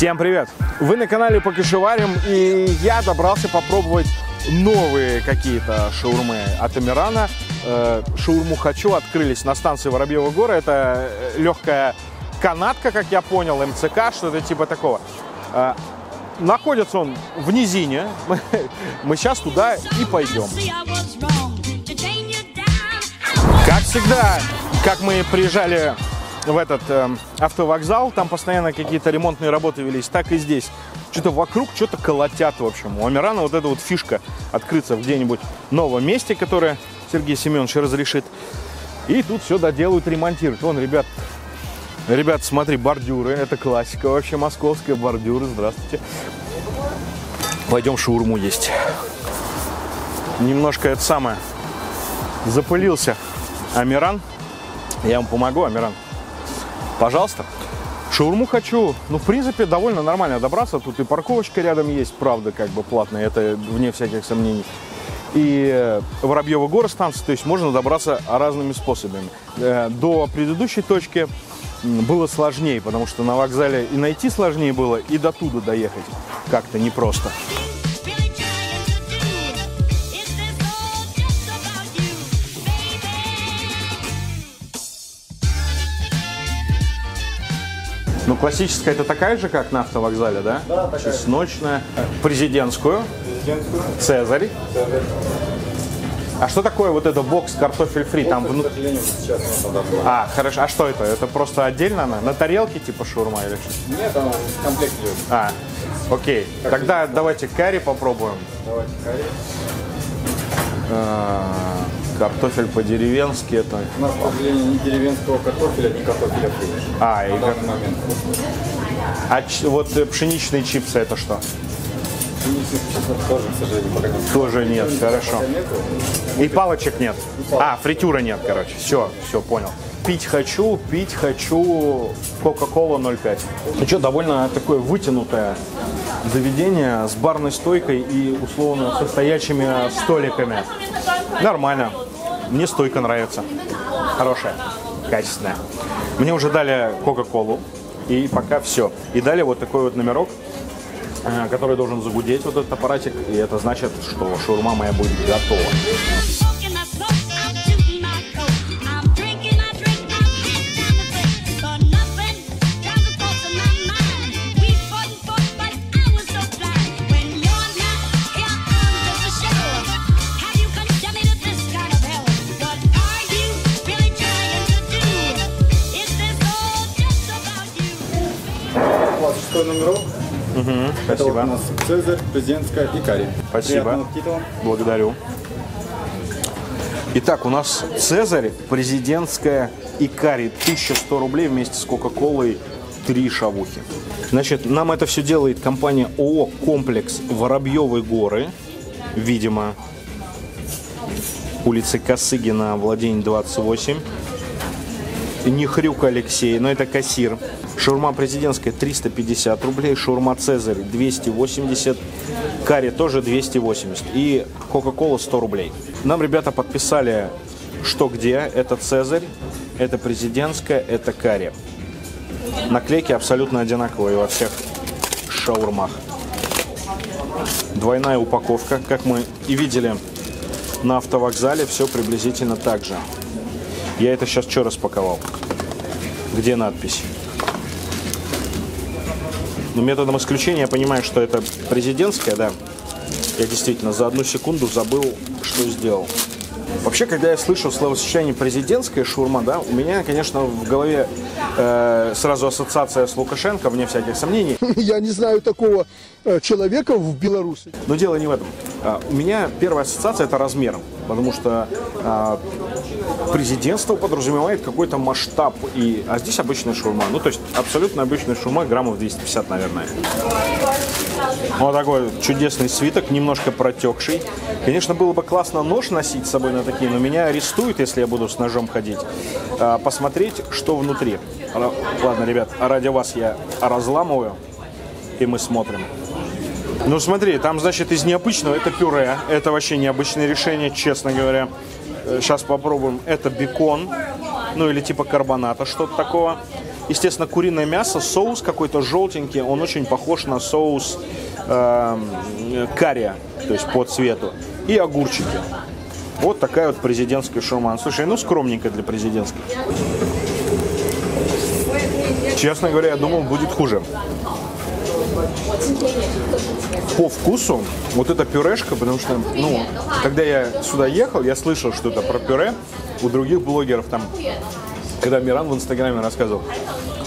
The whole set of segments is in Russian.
Всем привет! Вы на канале Покашеварим, и я добрался попробовать новые какие-то шаурмы от Амирана. Э, Шаурму «Хочу» открылись на станции Воробьева гора. Это э, легкая канатка, как я понял, МЦК, что-то типа такого. Э, Находится он в низине. Мы- сейчас туда и пойдем. Как всегда, как мы приезжали в этот эм, автовокзал, там постоянно какие-то ремонтные работы велись, так и здесь. Что-то вокруг что-то колотят, в общем. У Амирана вот эта вот фишка открыться в где-нибудь новом месте, которое Сергей Семенович разрешит. И тут все доделают, ремонтируют. Вон, ребят, ребят, смотри, бордюры. Это классика вообще московская, бордюры. Здравствуйте. Пойдем шаурму есть. Немножко это самое, запылился Амиран. Я вам помогу, Амиран. Пожалуйста. Шаурму хочу. Ну, в принципе, довольно нормально добраться. Тут и парковочка рядом есть, правда, как бы платная. Это вне всяких сомнений. И э, Воробьева гора станция, то есть можно добраться разными способами. Э, До предыдущей точки было сложнее, потому что на вокзале и найти сложнее было, и до туда доехать как-то непросто. Ну, классическая это такая же, как на автовокзале, да? Да, такая. Чесночная. Президентскую. Президентскую. Цезарь. А что такое вот это бокс картофель фри? Там К вну- сейчас. А, хорошо. А что это? Это просто отдельно она? На тарелке типа шаурма или что? Нет, она в комплект идет. А, окей. Тогда давайте карри попробуем. Давайте карри. А, Картофель по-деревенски это... У нас, к сожалению, ни деревенского картофеля, ни картофеля фри. А, и На как- данный момент. а ч- вот э, пшеничные чипсы это что? Пшеничных чипсов тоже, к сожалению, пока нет. Тоже нет, хорошо. Пока нету. И палочек нет. А, фритюра нет, короче. Все, все, понял. Пить хочу, пить хочу Кока-Кола 0,5. Ну что, довольно такое вытянутое заведение с барной стойкой и условно со стоячими столиками. Нормально. Мне стойка нравится. Хорошая, качественная. Мне уже дали Кока-Колу. И пока все. И дали вот такой вот номерок, э, который должен загудеть вот этот аппаратик. И это значит, что шаурма моя будет готова. Это Спасибо. у нас Цезарь, президентская и карри. Спасибо. Благодарю. Итак, у нас Цезарь, президентская и карри 1100 рублей вместе с Кока-Колой три шавухи. Значит, нам это все делает компания ООО «Комплекс Воробьевой горы». Видимо, улица Косыгина, владение 28. Нехрюк Алексей, но это кассир. Шаурма президентская 350 рублей, шаурма Цезарь 280, карри тоже 280 и Кока-Кола 100 рублей. Нам ребята подписали, что где. Это Цезарь, это президентская, это карри. Наклейки абсолютно одинаковые во всех шаурмах. Двойная упаковка, как мы и видели на автовокзале, все приблизительно так же. Я это сейчас что распаковал? Где надпись? Ну, методом исключения я понимаю, что это президентская, да. Я действительно за одну секунду забыл, что сделал. Вообще, когда я слышу словосочетание президентская шаурма, да, у меня, конечно, в голове э, сразу ассоциация с Лукашенко, вне всяких сомнений. Я не знаю такого э, человека в Беларуси. Но дело не в этом. А, У меня первая ассоциация это размером, потому что а, президентство подразумевает какой-то масштаб, и, а здесь обычная шаурма. Ну, то есть абсолютно обычная шаурма, граммов 250, наверное. Вот такой чудесный свиток, немножко протекший. Конечно, было бы классно нож носить с собой на такие, но меня арестуют, если я буду с ножом ходить. А, Посмотреть, что внутри. Ладно, ребят, ради вас я разламываю, и мы смотрим. Ну смотри, там, значит, из необычного это пюре. Это вообще необычное решение, честно говоря. Сейчас попробуем. Это бекон. Ну или типа карбоната, что-то такого. естественно, куриное мясо, соус какой-то желтенький, он очень похож на соус эм, кария, то есть по цвету, и огурчики. Вот такая вот президентская шаурма. Слушай, ну скромненько для президентской. Честно говоря, я думал, будет хуже. По вкусу вот эта пюрешка, потому что, ну, когда я сюда ехал, я слышал что-то про пюре у других блогеров там, когда Миран в Инстаграме рассказывал.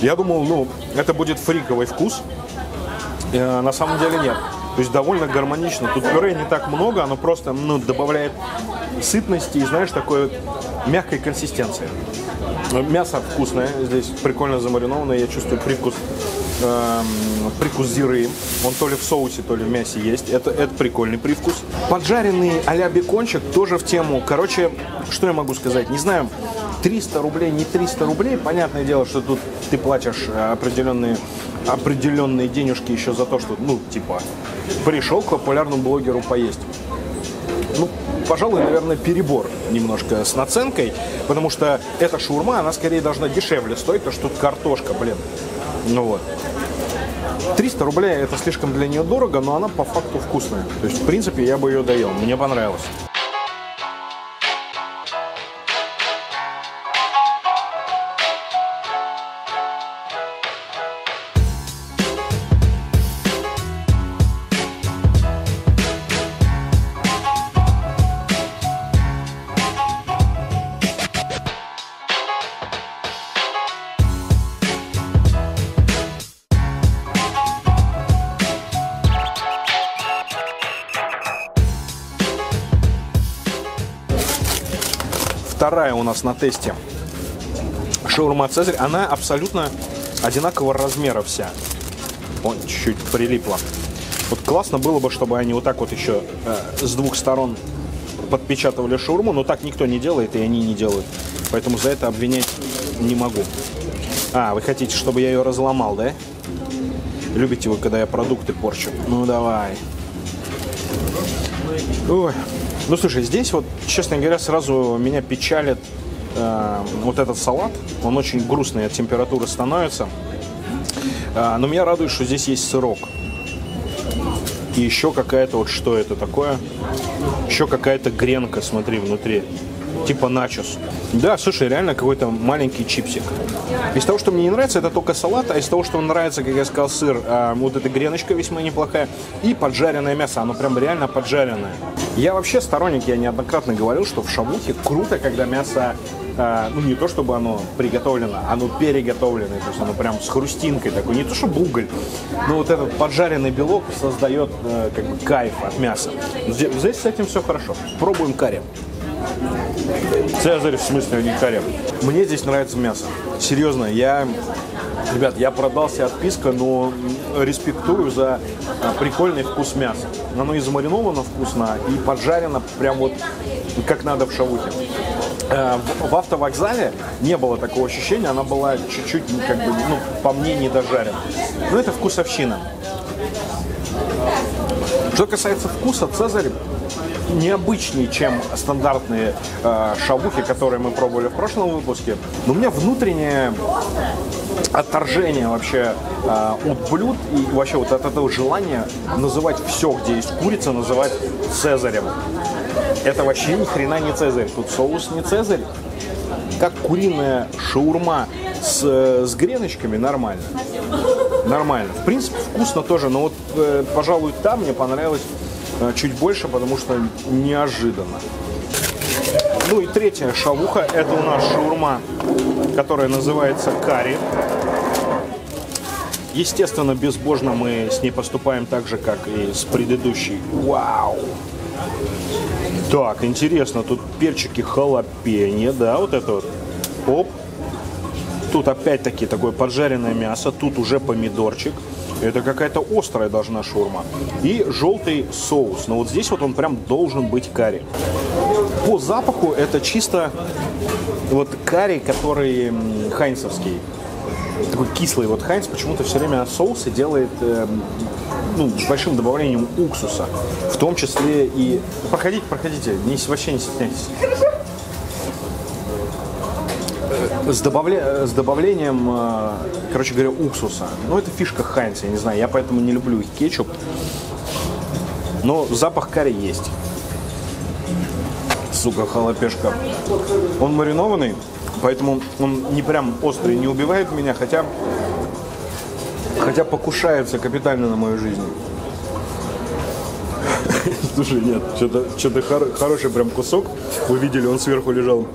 Я думал, ну, это будет фриковый вкус. Э, на самом деле нет. То есть довольно гармонично. Тут пюре не так много, оно просто ну, добавляет сытности и, знаешь, такой мягкой консистенции. Мясо вкусное, здесь прикольно замаринованное, я чувствую привкус эм, прикус зиры. Он то ли в соусе, то ли в мясе есть. Это, это прикольный привкус. Поджаренный а-ля бекончик тоже в тему. Короче, что я могу сказать? Не знаю, 300 рублей, не 300 рублей. Понятное дело, что тут ты платишь определенные, определенные денежки еще за то, что, ну, типа, пришел к популярному блогеру поесть. Ну, пожалуй, наверное, перебор немножко с наценкой, потому что эта шаурма, она скорее должна дешевле стоить, потому что тут картошка, блин. Ну вот. 300 рублей это слишком для нее дорого, но она по факту вкусная. То есть, в принципе, я бы ее доел. Мне понравилось. Вторая у нас на тесте шаурма Цезарь. Она абсолютно одинакового размера вся. Он чуть-чуть прилипла. Вот классно было бы, чтобы они вот так вот еще э, с двух сторон подпечатывали шаурму, но так никто не делает, и они не делают. Поэтому за это обвинять не могу. А, вы хотите, чтобы я ее разломал, да? Любите вы, когда я продукты порчу? Ну, давай. Ой. Ну, слушай, здесь вот, честно говоря, сразу меня печалит э, вот этот салат. Он очень грустный от температуры становится. Э, но меня радует, что здесь есть сырок. И еще какая-то, вот что это такое? Еще какая-то гренка, смотри, внутри. Типа начос. Да, слушай, реально какой-то маленький чипсик. Из того, что мне не нравится, это только салат, а из того, что нравится, как я сказал, сыр, а, вот эта греночка весьма неплохая, и поджаренное мясо, оно прям реально поджаренное. Я вообще сторонник, я неоднократно говорил, что в шавухе круто, когда мясо, а, ну не то чтобы оно приготовлено, оно переготовленное, то есть оно прям с хрустинкой такой, не то что уголь, но вот этот поджаренный белок создает э, как бы кайф от мяса. Здесь с этим все хорошо. Пробуем карри. Цезарь, в смысле, а карри. Мне здесь нравится мясо. Серьезно, я... Ребят, я продался отписка, но респектую за а, прикольный вкус мяса. Оно и замариновано вкусно, и поджарено прям вот как надо в шавухе. Э, В, автовокзале не было такого ощущения, она была чуть-чуть, как бы, ну, по мне, не дожарена. Но это вкусовщина. Что касается вкуса, Цезарь необычнее, чем стандартные э, шавухи, которые мы пробовали в прошлом выпуске. Но у меня внутреннее отторжение вообще э, от блюд и вообще вот от этого желания называть все, где есть курица, называть Цезарем. Это вообще ни хрена не Цезарь. Тут соус не Цезарь. Как куриная шаурма с, э, с греночками нормально. Нормально. В принципе, вкусно тоже, но вот, э, пожалуй, там мне понравилось чуть больше, потому что неожиданно. Ну и третья шавуха, это у нас шаурма, которая называется карри. Естественно, безбожно мы с ней поступаем так же, как и с предыдущей. Вау! Так, интересно, тут перчики халапеньо, да, вот это вот. Оп. Тут опять-таки такое поджаренное мясо, тут уже помидорчик. Это какая-то острая должна шаурма. И желтый соус. Но вот здесь вот он прям должен быть карри. По запаху это чисто вот карри, который хайнцевский. Такой кислый вот Хайнц почему-то все время соусы делает эм, ну, с большим добавлением уксуса. В том числе и... Проходите, проходите, не, вообще не стесняйтесь. С, добавля- с добавлением, э, короче говоря, уксуса. Ну, это фишка Хайнца, я не знаю, я поэтому не люблю их кетчуп. Но запах карри есть. Сука, халапешка. Он маринованный, поэтому он не прям острый, не убивает меня, хотя, хотя покушается капитально на мою жизнь. Слушай, нет, что-то что хороший прям кусок. Вы видели, он сверху лежал.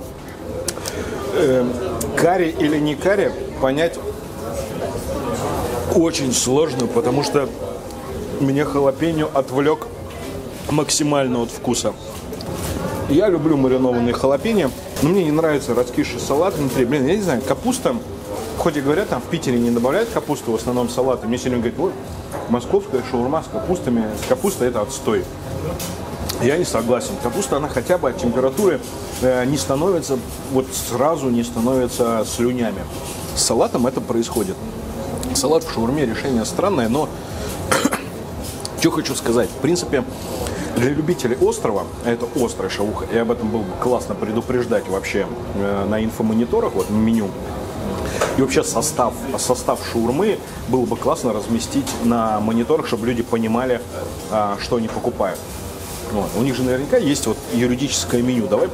Эм, карри или не карри, понять очень сложно, потому что меня халапеньо отвлек максимально от вкуса. Я люблю маринованные халапеньо, но мне не нравится раскисший салат внутри. Блин, я не знаю, капуста, хоть и говорят, там в Питере не добавляют капусту, в основном салаты. Мне сегодня говорят, вот, московская шаурма с капустами, с капустой это отстой. Я не согласен. Капуста, она хотя бы от температуры э, не становится, вот сразу не становится слюнями. С салатом это происходит. Салат в шаурме решение странное, но что хочу сказать. В принципе, для любителей острова, а это острая шавуха, и об этом было бы классно предупреждать вообще э, на инфомониторах, вот меню, и вообще состав, состав шаурмы было бы классно разместить на мониторах, чтобы люди понимали, а, что они покупают. Вот. У них же наверняка есть вот юридическое меню. Давай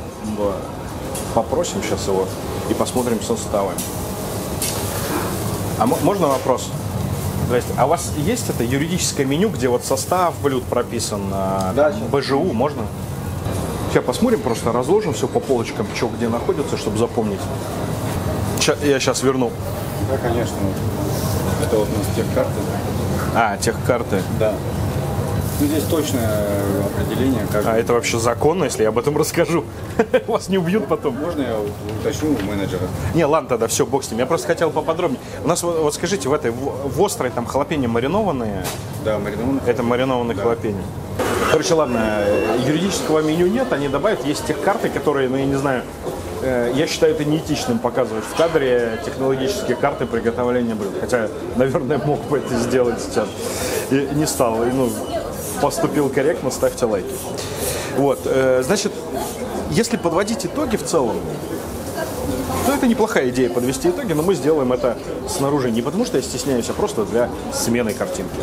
попросим сейчас его и посмотрим составы. А можно вопрос? Здрасте. А у вас есть это юридическое меню, где вот состав блюд прописан? Да, там. БЖУ можно? Сейчас посмотрим, просто разложим все по полочкам, что где находится, чтобы запомнить. Ща- я сейчас верну. Да, конечно. Это вот у нас техкарты. А, техкарты. Да. Ну, здесь точное определение, как А это вообще законно, если я об этом расскажу? Вас не убьют потом. можно я уточню у менеджера? Не, ладно тогда, все, бог с ним. Я просто хотел поподробнее. У нас, вот, вот скажите, в этой, в, в острой там халапеньо маринованные, Да, маринованных. это маринованные халапеньо. Короче, ладно, э, юридического меню нет, они добавят. Есть тех карты, которые, ну, я не знаю, э, я считаю это неэтичным показывать в кадре технологические карты приготовления блюд. Хотя, наверное, мог бы это сделать сейчас. И не стал. И, ну, поступил корректно, ставьте лайки. Вот, э, значит, если подводить итоги в целом, то это неплохая идея подвести итоги, но мы сделаем это снаружи не потому, что я стесняюсь, а просто для смены картинки.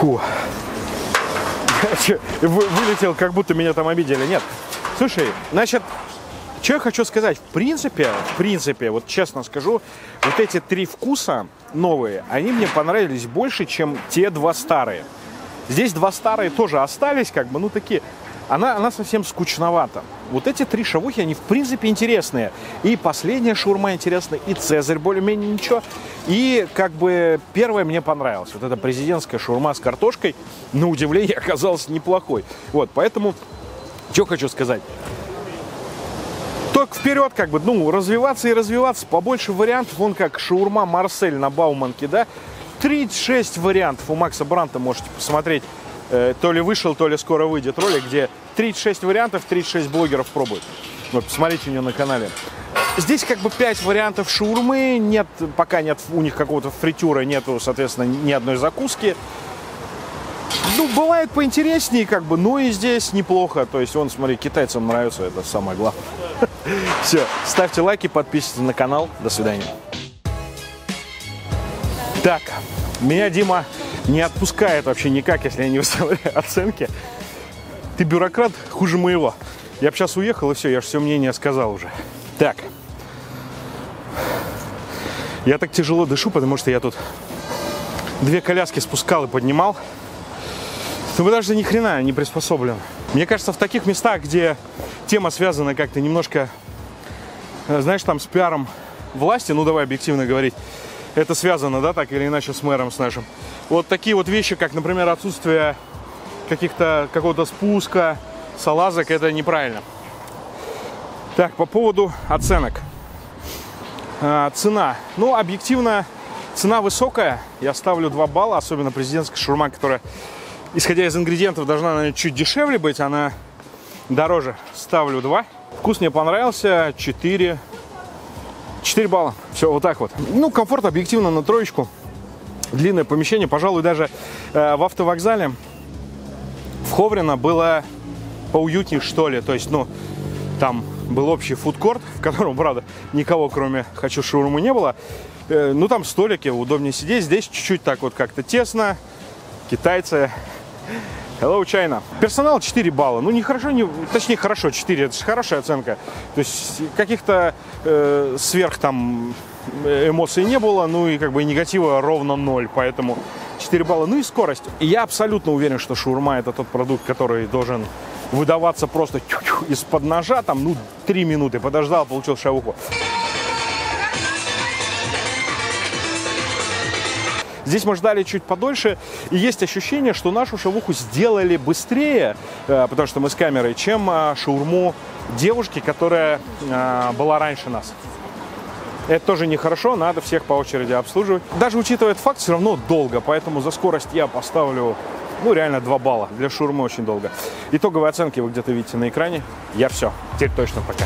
Фу. Я вылетел, как будто меня там обидели. Нет. Слушай, значит, что я хочу сказать? В принципе, в принципе, вот честно скажу, вот эти три вкуса новые, они мне понравились больше, чем те два старые. Здесь два старые тоже остались, как бы, ну такие. Она, она совсем скучновата. Вот эти три шавухи, они в принципе интересные. И последняя шаурма интересная, и Цезарь более-менее ничего. И как бы первая мне понравилась. Вот эта президентская шаурма с картошкой, на удивление, оказалась неплохой. Вот, поэтому, что хочу сказать. Только вперед, как бы, ну, развиваться и развиваться. Побольше вариантов. Вон как шаурма Марсель на Бауманке, да? 36 вариантов у Макса Бранта можете посмотреть. Э, то ли вышел, то ли скоро выйдет ролик, где 36 вариантов, 36 блогеров пробуют. Вот, посмотрите у него на канале. Здесь как бы 5 вариантов шаурмы, нет, пока нет у них какого-то фритюра, нету, соответственно, ни одной закуски. Ну, бывает поинтереснее, как бы, но и здесь неплохо. То есть, он, смотри, китайцам нравится, это самое главное. Все, ставьте лайки, подписывайтесь на канал. До свидания. Так, меня Дима не отпускает вообще никак, если я не выставляю оценки. Ты бюрократ хуже моего. Я бы сейчас уехал, и все, я же все мнение сказал уже. Так. Я так тяжело дышу, потому что я тут две коляски спускал и поднимал. Ну вы даже ни хрена не приспособлен. Мне кажется, в таких местах, где тема связана как-то немножко, э, знаешь, там с пиаром власти, ну давай объективно говорить, это связано, да, так или иначе с мэром, с нашим. Вот такие вот вещи, как, например, отсутствие каких-то, какого-то спуска, салазок, это неправильно. Так, по поводу оценок. А, цена. Ну, объективно, цена высокая. Я ставлю 2 балла, особенно президентская шурма, которая, исходя из ингредиентов, должна, наверное, чуть дешевле быть. Она дороже. Ставлю 2. Вкус мне понравился. 4. 4 балла. Все, вот так вот. Ну, комфорт объективно на троечку. Длинное помещение. Пожалуй, даже э, в автовокзале в Ховрино было поуютнее, что ли. То есть, ну, там был общий фудкорт, в котором, правда, никого, кроме «хочу шаурмы» не было. Э, Ну, там столики, удобнее сидеть. Здесь чуть-чуть так вот как-то тесно. Китайцы. Hello, China. Персонал 4 балла. Ну, не хорошо, не, точнее, хорошо, 4. Это же хорошая оценка. То есть каких-то э, сверх там эмоций не было, ну и как бы негатива ровно 0, поэтому 4 балла. Ну и скорость. И я абсолютно уверен, что шаурма это тот продукт, который должен выдаваться просто из-под ножа, там, ну, 3 минуты подождал, получил шавуху. Здесь мы ждали чуть подольше, и есть ощущение, что нашу шавуху сделали быстрее, э, потому что мы с камерой, чем э, шаурму девушки, которая э, была раньше нас. Это тоже нехорошо, надо всех по очереди обслуживать. Даже учитывая этот факт, все равно долго, поэтому за скорость я поставлю, ну, реально 2 балла. Для шаурмы очень долго. Итоговые оценки вы где-то видите на экране. Я все. Теперь точно пока.